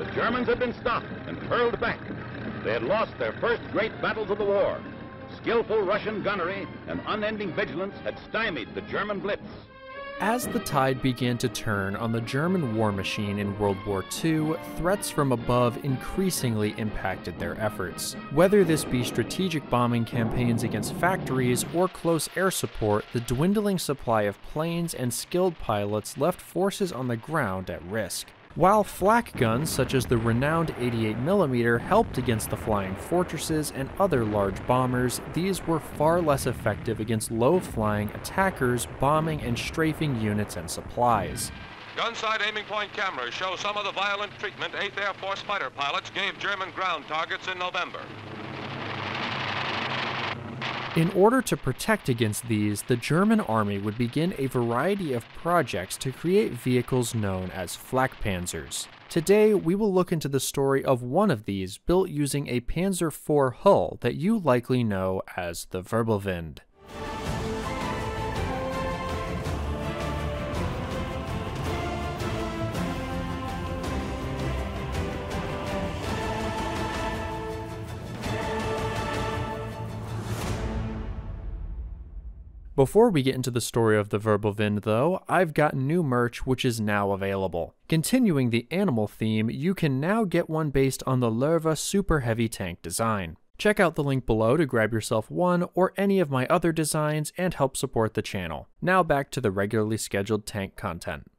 The Germans had been stopped and hurled back. They had lost their first great battles of the war. Skillful Russian gunnery and unending vigilance had stymied the German blitz. As the tide began to turn on the German war machine in World War II, threats from above increasingly impacted their efforts. Whether this be strategic bombing campaigns against factories or close air support, the dwindling supply of planes and skilled pilots left forces on the ground at risk. While flak guns such as the renowned 88mm helped against the flying fortresses and other large bombers, these were far less effective against low-flying attackers bombing and strafing units and supplies. Gunsight aiming point cameras show some of the violent treatment 8th Air Force fighter pilots gave German ground targets in November. In order to protect against these, the German army would begin a variety of projects to create vehicles known as Flakpanzers. Today, we will look into the story of one of these built using a Panzer IV hull that you likely know as the Wirbelwind. Before we get into the story of the Wirbelwind, though, I've got new merch which is now available. Continuing the animal theme, you can now get one based on the Loewe Super Heavy Tank design. Check out the link below to grab yourself one or any of my other designs and help support the channel. Now back to the regularly scheduled tank content.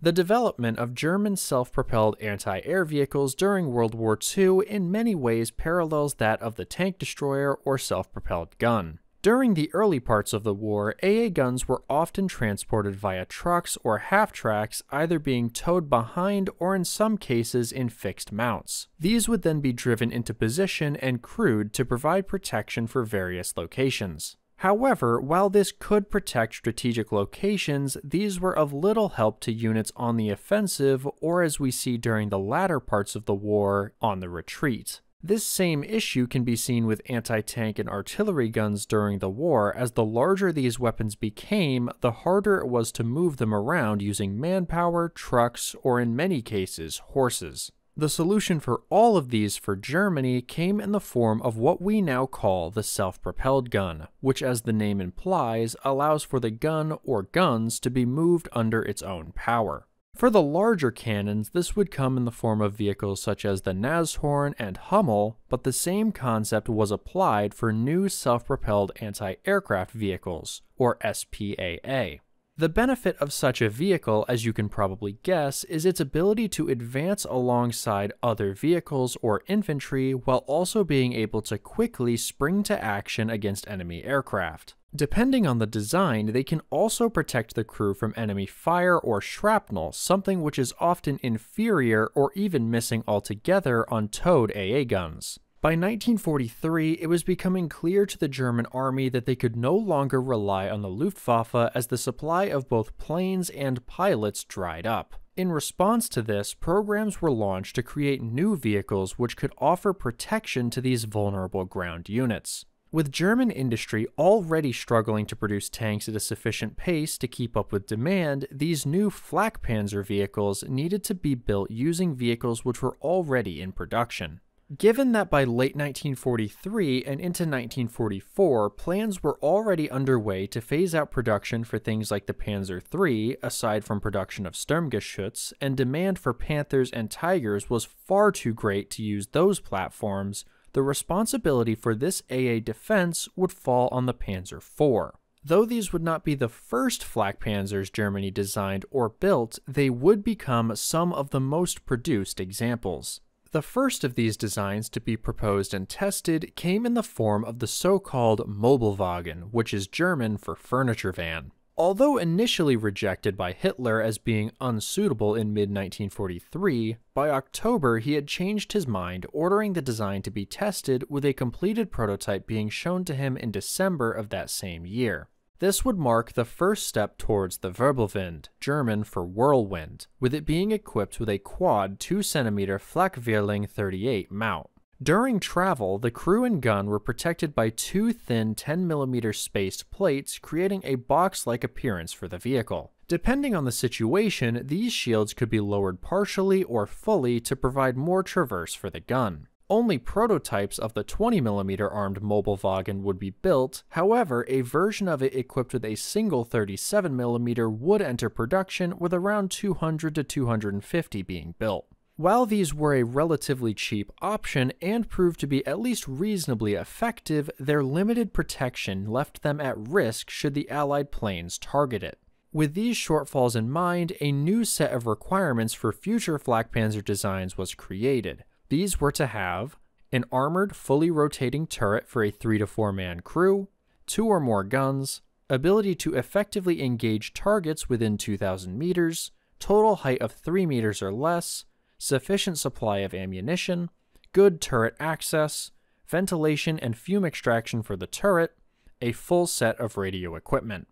The development of German self propelled anti air vehicles during World War II in many ways parallels that of the tank destroyer or self propelled gun. During the early parts of the war, AA guns were often transported via trucks or half tracks, either being towed behind or in some cases in fixed mounts. These would then be driven into position and crewed to provide protection for various locations. However, while this could protect strategic locations, these were of little help to units on the offensive or, as we see during the latter parts of the war, on the retreat. This same issue can be seen with anti tank and artillery guns during the war, as the larger these weapons became, the harder it was to move them around using manpower, trucks, or in many cases, horses. The solution for all of these for Germany came in the form of what we now call the self propelled gun, which, as the name implies, allows for the gun or guns to be moved under its own power. For the larger cannons, this would come in the form of vehicles such as the Nashorn and Hummel, but the same concept was applied for new self-propelled anti-aircraft vehicles, or SPAA. The benefit of such a vehicle, as you can probably guess, is its ability to advance alongside other vehicles or infantry while also being able to quickly spring to action against enemy aircraft. Depending on the design, they can also protect the crew from enemy fire or shrapnel, something which is often inferior or even missing altogether on towed AA guns. By 1943, it was becoming clear to the German army that they could no longer rely on the Luftwaffe as the supply of both planes and pilots dried up. In response to this, programs were launched to create new vehicles which could offer protection to these vulnerable ground units. With German industry already struggling to produce tanks at a sufficient pace to keep up with demand, these new flak panzer vehicles needed to be built using vehicles which were already in production. Given that by late 1943 and into 1944, plans were already underway to phase out production for things like the Panzer III, aside from production of Sturmgeschütz, and demand for Panthers and Tigers was far too great to use those platforms, the responsibility for this AA defense would fall on the Panzer IV. Though these would not be the first flak panzers Germany designed or built, they would become some of the most produced examples. The first of these designs to be proposed and tested came in the form of the so-called Möbelwagen, which is German for furniture van. Although initially rejected by Hitler as being unsuitable in mid 1943, by October he had changed his mind, ordering the design to be tested, with a completed prototype being shown to him in December of that same year. This would mark the first step towards the Wirbelwind, German for whirlwind, with it being equipped with a quad 2cm Flak-Vierling 38 mount. During travel, the crew and gun were protected by two thin 10mm spaced plates, creating a box like appearance for the vehicle. Depending on the situation, these shields could be lowered partially or fully to provide more traverse for the gun. Only prototypes of the 20mm armed mobile Möbelwagen would be built, however, a version of it equipped with a single 37mm would enter production with around 200 to 250 being built. While these were a relatively cheap option and proved to be at least reasonably effective, their limited protection left them at risk should the Allied planes target it. With these shortfalls in mind, a new set of requirements for future Flak Panzer designs was created. These were to have an armored, fully rotating turret for a 3 to 4 man crew, two or more guns, ability to effectively engage targets within 2,000 meters, total height of 3 meters or less, sufficient supply of ammunition, good turret access, ventilation and fume extraction for the turret, a full set of radio equipment.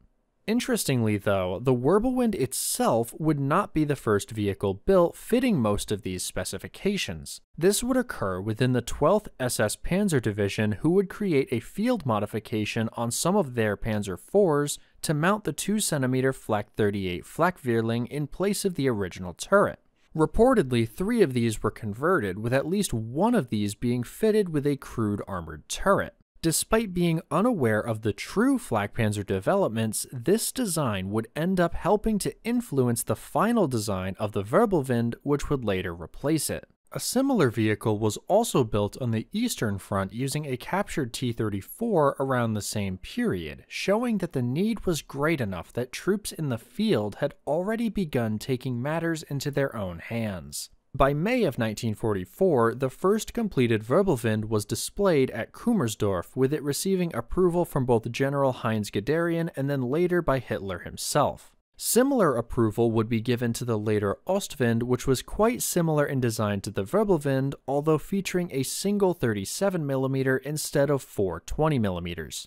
Interestingly, though, the Wirbelwind itself would not be the first vehicle built fitting most of these specifications. This would occur within the 12th SS Panzer Division, who would create a field modification on some of their Panzer IVs to mount the 2cm Flak 38 Flak-Vierling in place of the original turret. Reportedly, three of these were converted, with at least one of these being fitted with a crude armored turret. Despite being unaware of the true Flak Panzer developments, this design would end up helping to influence the final design of the Wirbelwind, which would later replace it. A similar vehicle was also built on the Eastern Front using a captured T-34 around the same period, showing that the need was great enough that troops in the field had already begun taking matters into their own hands. By May of 1944, the first completed Wirbelwind was displayed at Kummersdorf, with it receiving approval from both General Heinz Guderian and then later by Hitler himself. Similar approval would be given to the later Ostwind, which was quite similar in design to the Wirbelwind, although featuring a single 37mm instead of four 20mm.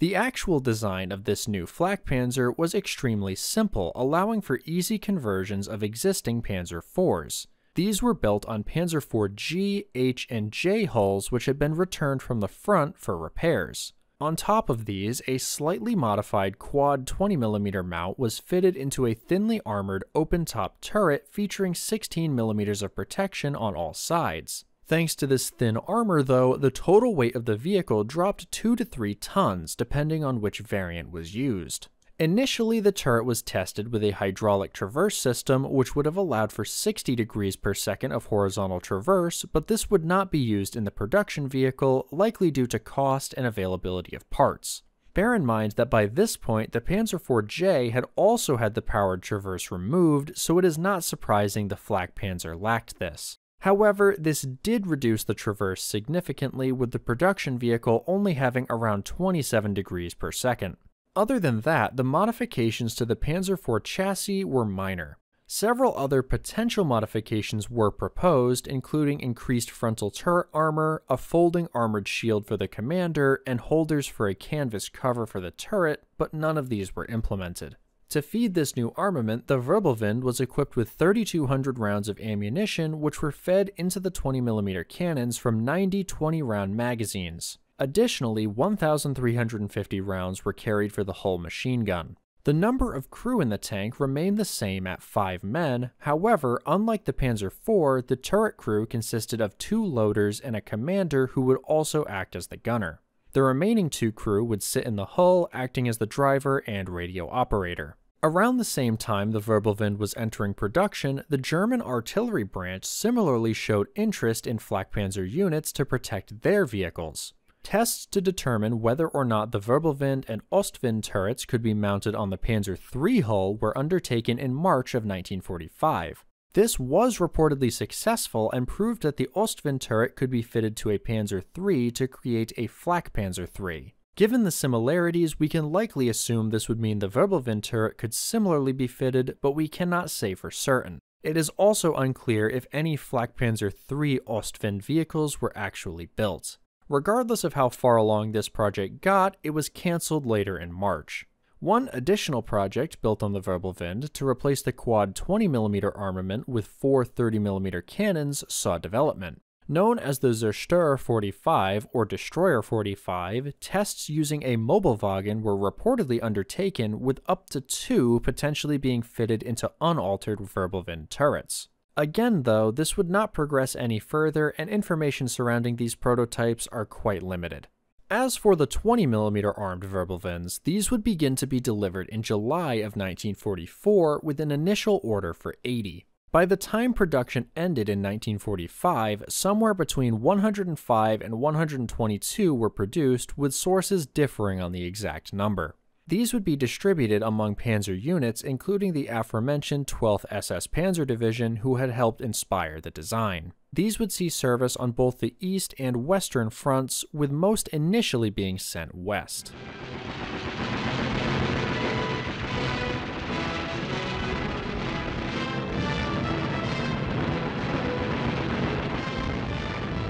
The actual design of this new flak panzer was extremely simple, allowing for easy conversions of existing Panzer IVs. These were built on Panzer IV G, H, and J hulls which had been returned from the front for repairs. On top of these, a slightly modified quad 20mm mount was fitted into a thinly armored open-top turret featuring 16mm of protection on all sides. Thanks to this thin armor though, the total weight of the vehicle dropped 2 to 3 tons depending on which variant was used. Initially, the turret was tested with a hydraulic traverse system, which would have allowed for 60 degrees per second of horizontal traverse, but this would not be used in the production vehicle, likely due to cost and availability of parts. Bear in mind that by this point, the Panzer IV-J had also had the powered traverse removed, so it is not surprising the Flak Panzer lacked this. However, this did reduce the traverse significantly, with the production vehicle only having around 27 degrees per second. Other than that, the modifications to the Panzer IV chassis were minor. Several other potential modifications were proposed, including increased frontal turret armor, a folding armored shield for the commander, and holders for a canvas cover for the turret, but none of these were implemented. To feed this new armament, the Wirbelwind was equipped with 3,200 rounds of ammunition, which were fed into the 20mm cannons from 90 20 round magazines. Additionally, 1,350 rounds were carried for the hull machine gun. The number of crew in the tank remained the same at 5 men, however, unlike the Panzer IV, the turret crew consisted of two loaders and a commander who would also act as the gunner. The remaining two crew would sit in the hull, acting as the driver and radio operator. Around the same time the Wirbelwind was entering production, the German artillery branch similarly showed interest in Flakpanzer units to protect their vehicles. Tests to determine whether or not the Wirbelwind and Ostwind turrets could be mounted on the Panzer III hull were undertaken in March of 1945. This was reportedly successful and proved that the Ostwind turret could be fitted to a Panzer III to create a Flak Panzer III. Given the similarities, we can likely assume this would mean the Wirbelwind turret could similarly be fitted, but we cannot say for certain. It is also unclear if any Flak Panzer III Ostwind vehicles were actually built. Regardless of how far along this project got, it was cancelled later in March. One additional project built on the Wirbelwind to replace the quad 20mm armament with four 30mm cannons saw development. Known as the Zerstörer 45 or Destroyer 45, tests using a Möbelwagen were reportedly undertaken with up to two potentially being fitted into unaltered Wirbelwind turrets. Again, though, this would not progress any further, and information surrounding these prototypes are quite limited. As for the 20mm armed Wirbelwinds, these would begin to be delivered in July of 1944 with an initial order for 80. By the time production ended in 1945, somewhere between 105 and 122 were produced, with sources differing on the exact number. These would be distributed among panzer units, including the aforementioned 12th SS Panzer Division, who had helped inspire the design. These would see service on both the east and western fronts, with most initially being sent west.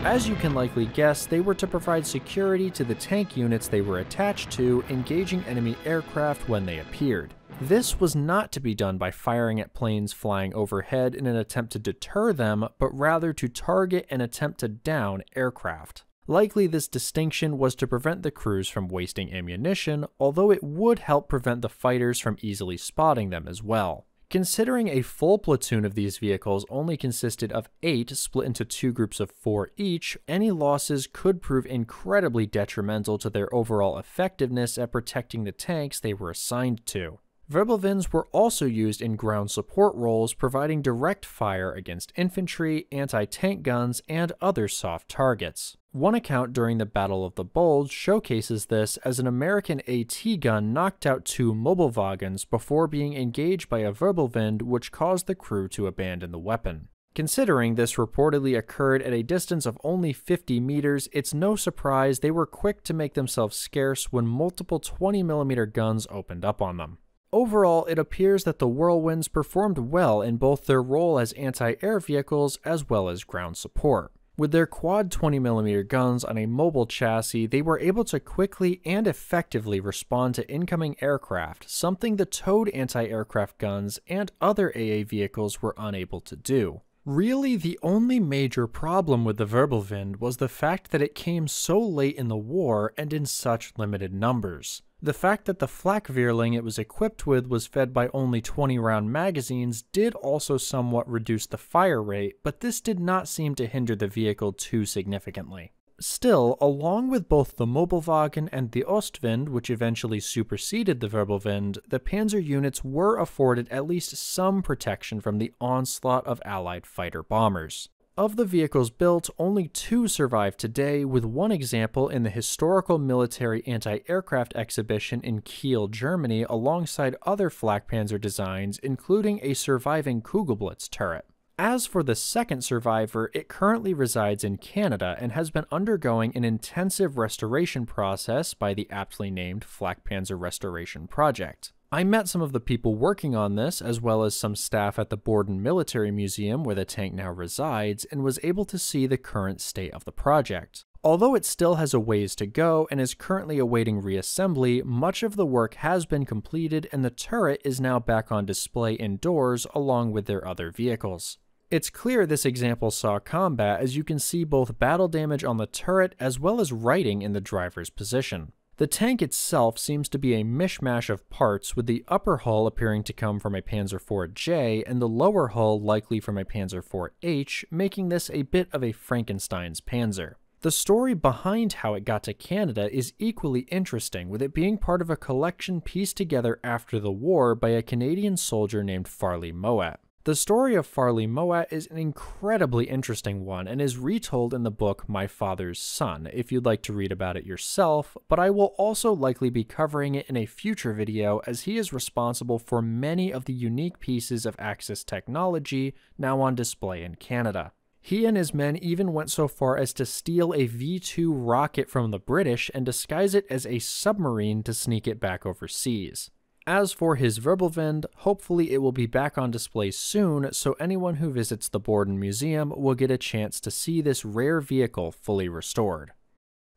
As you can likely guess, they were to provide security to the tank units they were attached to, engaging enemy aircraft when they appeared. This was not to be done by firing at planes flying overhead in an attempt to deter them, but rather to target and attempt to down aircraft. Likely, this distinction was to prevent the crews from wasting ammunition, although it would help prevent the fighters from easily spotting them as well. Considering a full platoon of these vehicles only consisted of eight split into two groups of four each, any losses could prove incredibly detrimental to their overall effectiveness at protecting the tanks they were assigned to. Wirbelwinds were also used in ground support roles, providing direct fire against infantry, anti tank guns, and other soft targets. One account during the Battle of the Bulge showcases this as an American AT gun knocked out two Möbelwagens before being engaged by a Wirbelwind, which caused the crew to abandon the weapon. Considering this reportedly occurred at a distance of only 50 meters, it's no surprise they were quick to make themselves scarce when multiple 20mm guns opened up on them. Overall, it appears that the Whirlwinds performed well in both their role as anti air vehicles as well as ground support. With their quad 20mm guns on a mobile chassis, they were able to quickly and effectively respond to incoming aircraft, something the towed anti aircraft guns and other AA vehicles were unable to do. Really, the only major problem with the Wirbelwind was the fact that it came so late in the war and in such limited numbers. The fact that the flak Vierling it was equipped with was fed by only 20 round magazines did also somewhat reduce the fire rate, but this did not seem to hinder the vehicle too significantly. Still, along with both the Möbelwagen and the Ostwind, which eventually superseded the Wirbelwind, the panzer units were afforded at least some protection from the onslaught of Allied fighter bombers. Of the vehicles built, only two survive today, with one example in the historical military anti aircraft exhibition in Kiel, Germany, alongside other flak panzer designs, including a surviving Kugelblitz turret. As for the second survivor, it currently resides in Canada and has been undergoing an intensive restoration process by the aptly named Flak Panzer Restoration Project. I met some of the people working on this, as well as some staff at the Borden Military Museum where the tank now resides, and was able to see the current state of the project. Although it still has a ways to go and is currently awaiting reassembly, much of the work has been completed and the turret is now back on display indoors along with their other vehicles. It's clear this example saw combat as you can see both battle damage on the turret as well as writing in the driver's position. The tank itself seems to be a mishmash of parts, with the upper hull appearing to come from a Panzer IV-J and the lower hull likely from a Panzer IV-H, making this a bit of a Frankenstein's Panzer. The story behind how it got to Canada is equally interesting, with it being part of a collection pieced together after the war by a Canadian soldier named Farley Mowat. The story of Farley Mowat is an incredibly interesting one and is retold in the book My Father's Son, if you'd like to read about it yourself, but I will also likely be covering it in a future video as he is responsible for many of the unique pieces of Axis technology now on display in Canada. He and his men even went so far as to steal a V 2 rocket from the British and disguise it as a submarine to sneak it back overseas. As for his Wirbelwind, hopefully it will be back on display soon so anyone who visits the Borden Museum will get a chance to see this rare vehicle fully restored.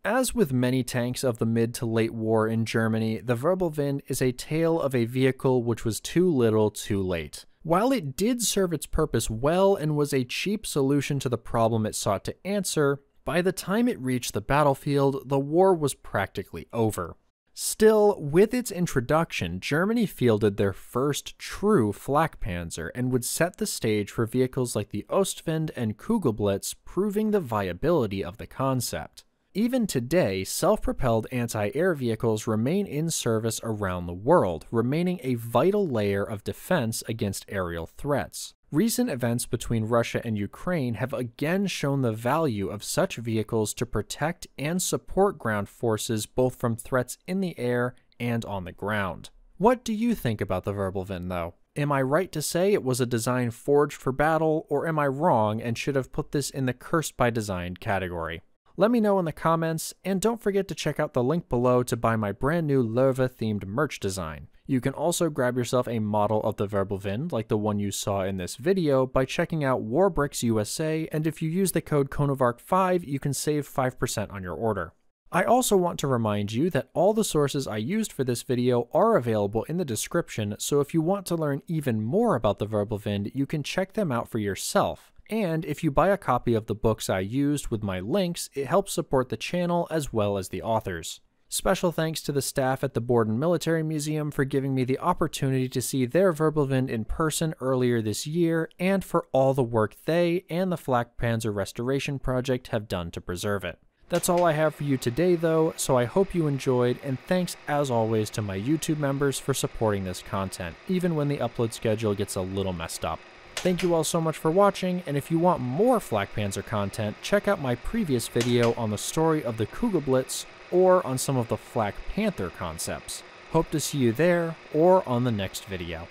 As with many tanks of the mid to late war in Germany, the Wirbelwind is a tale of a vehicle which was too little too late. While it did serve its purpose well and was a cheap solution to the problem it sought to answer, by the time it reached the battlefield, the war was practically over. Still, with its introduction, Germany fielded their first true flak panzer and would set the stage for vehicles like the Ostwind and Kugelblitz, proving the viability of the concept. Even today, self propelled anti air vehicles remain in service around the world, remaining a vital layer of defense against aerial threats. Recent events between Russia and Ukraine have again shown the value of such vehicles to protect and support ground forces both from threats in the air and on the ground. What do you think about the Wirbelwind, though? Am I right to say it was a design forged for battle, or am I wrong and should have put this in the cursed by design category? Let me know in the comments, and don't forget to check out the link below to buy my brand new Löwe themed merch design. You can also grab yourself a model of the Wirbelwind like the one you saw in this video by checking out Warbricks USA, and if you use the code coneofarc5, you can save 5% on your order. I also want to remind you that all the sources I used for this video are available in the description, so if you want to learn even more about the Wirbelwind, you can check them out for yourself. And if you buy a copy of the books I used with my links, it helps support the channel as well as the authors. Special thanks to the staff at the Borden Military Museum for giving me the opportunity to see their Wirbelwind in person earlier this year, and for all the work they and the Flak Panzer Restoration Project have done to preserve it. That's all I have for you today, though, so I hope you enjoyed, and thanks as always to my YouTube members for supporting this content, even when the upload schedule gets a little messed up. Thank you all so much for watching, and if you want more Flak Panzer content, check out my previous video on the story of the Kugelblitz or on some of the Flak Panther concepts. Hope to see you there or on the next video.